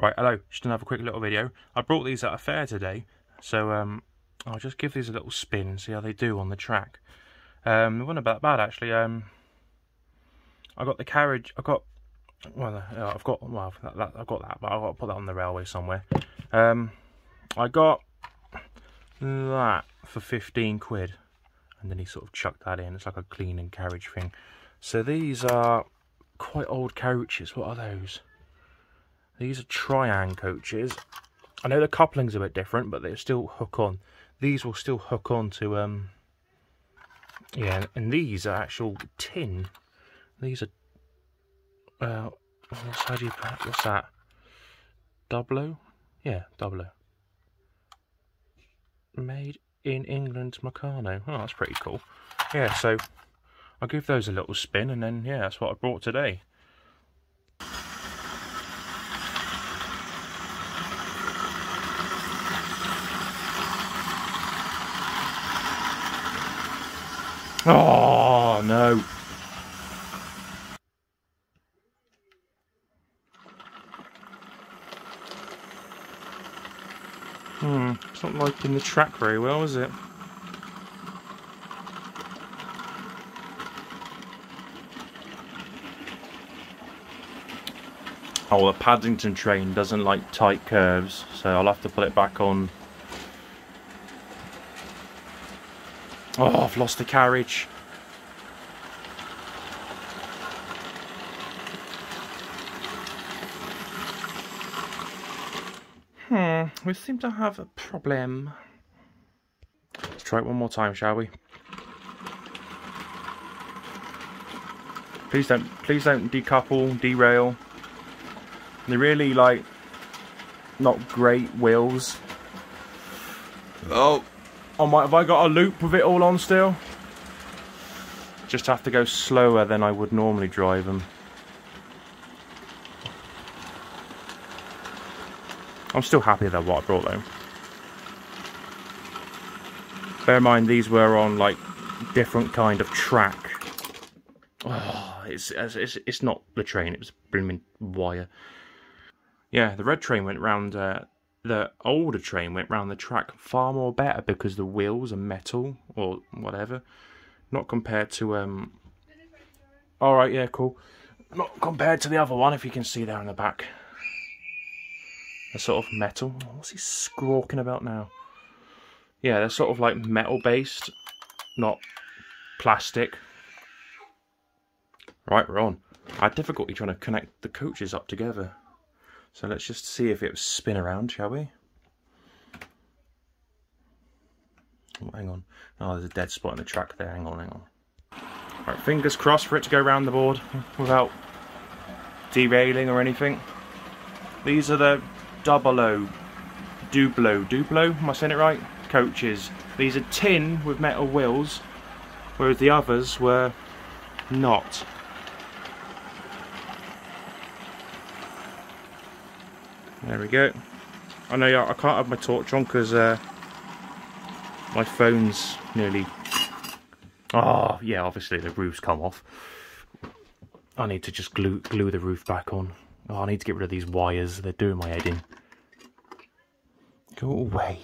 Right, hello, just another quick little video. I brought these at a fair today, so um, I'll just give these a little spin and see how they do on the track. Um, they weren't that bad actually. Um, I got the carriage, I got, well, uh, I've got, well, that, that, I've got that, but I've got to put that on the railway somewhere. Um, I got that for 15 quid, and then he sort of chucked that in. It's like a cleaning carriage thing. So these are quite old coaches. What are those? These are Triang coaches. I know the coupling's a bit different, but they still hook on. These will still hook on to, um, yeah, and these are actual tin. These are, uh, what's, how do you, what's that? Dublo Yeah, Dublo Made in England, Meccano. Oh, that's pretty cool. Yeah, so I'll give those a little spin, and then, yeah, that's what I brought today. Oh, no. Hmm, it's not liking the track very well, is it? Oh, the Paddington train doesn't like tight curves, so I'll have to put it back on Oh, I've lost the carriage. Hmm, we seem to have a problem. Let's try it one more time, shall we? Please don't, please don't decouple, derail. They're really like not great wheels. Oh. I might have I got a loop with it all on still? Just have to go slower than I would normally drive them. I'm still happy with what I brought though. Bear in mind these were on like different kind of track. Oh, it's it's it's not the train. It was blooming wire. Yeah, the red train went round uh, the older train went round the track far more better because the wheels are metal or whatever. Not compared to um. All right, yeah, cool. Not compared to the other one, if you can see there in the back. They're sort of metal. What's he squawking about now? Yeah, they're sort of like metal based, not plastic. Right, we're on. I had difficulty trying to connect the coaches up together. So let's just see if it will spin around, shall we? Oh, hang on. Oh, there's a dead spot in the track there. Hang on, hang on. Right, fingers crossed for it to go around the board without derailing or anything. These are the double O, Dublo, Dublo, am I saying it right? Coaches. These are tin with metal wheels, whereas the others were not. There we go. I know I can't have my torch on because uh, my phone's nearly... Oh, yeah, obviously the roof's come off. I need to just glue, glue the roof back on. Oh, I need to get rid of these wires. They're doing my head in. Go away.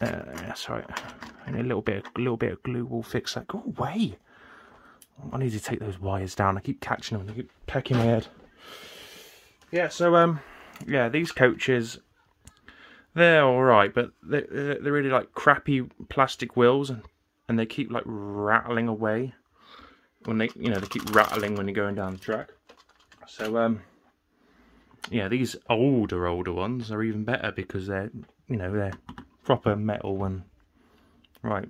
Uh, that's right. And a little bit, a little bit of glue will fix that. Go away. I need to take those wires down. I keep catching them. They keep pecking my head. Yeah, so um, yeah, these coaches, they're all right, but they they're really like crappy plastic wheels, and and they keep like rattling away when they you know they keep rattling when you're going down the track. So um, yeah, these older older ones are even better because they're you know they're proper metal and right.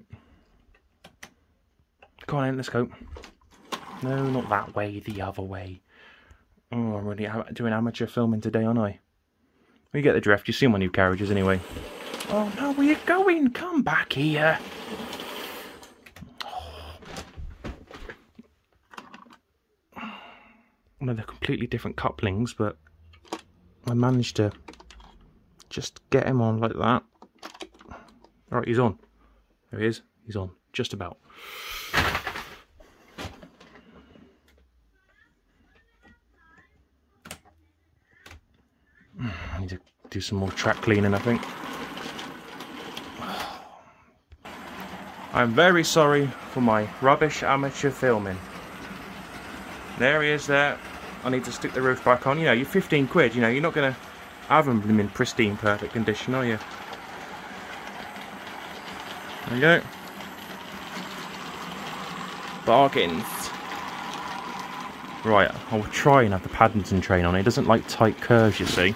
Go on in, let's go. No, not that way, the other way. Oh, I'm really doing amateur filming today, aren't I? We get the drift. You see my new carriages anyway. Oh no, where are you going? Come back here. Well, they're completely different couplings, but I managed to just get him on like that. Alright, he's on. There he is. He's on. Just about. I need to do some more track cleaning, I think. I'm very sorry for my rubbish amateur filming. There he is there. I need to stick the roof back on. You know, you're 15 quid, you know, you're not going to have them in pristine, perfect condition, are you? There you go. Bargains. Right, I'll try and have the Paddington train on. It doesn't like tight curves, you see.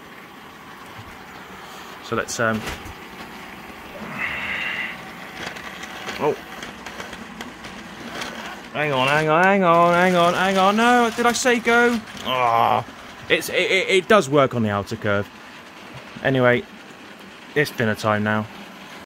So let's um Oh. Hang on, hang on, hang on, hang on, hang on. No, did I say go? Ah. Oh, it's it, it, it does work on the outer curve. Anyway, it's dinner time now.